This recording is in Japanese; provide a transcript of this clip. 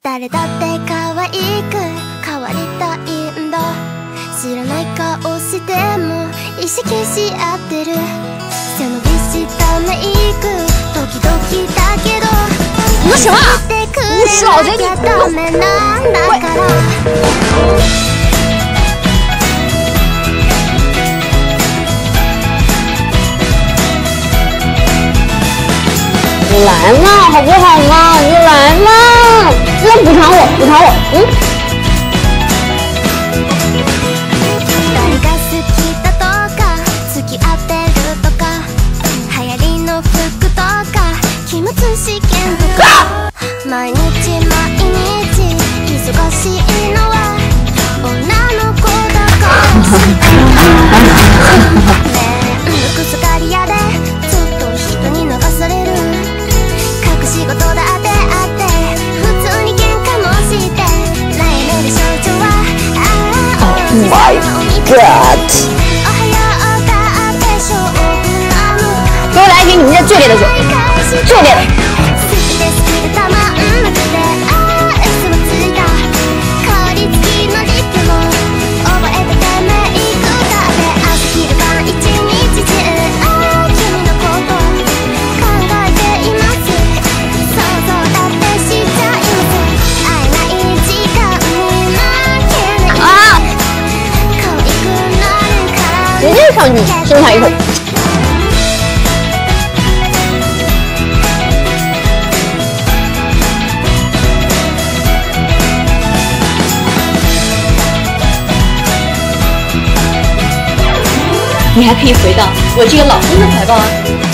誰だって可愛く変わりたいんだ。知らない顔しても意識し合ってる。背伸びしたメイク時々だけど。你什么？不是我觉得你ダメなんだから。你来嘛，好不好嘛？你来嘛，試験とか毎日毎日忙しいのは女の子だからねえルクスカリアでずっと人に流される隠し事だってあって普通に喧嘩もして悩める少女はああ my god！おはようだって勝負なの给你们这最烈的酒，最烈的。直接上去亲他一口。你还可以回到我这个老公的怀抱啊！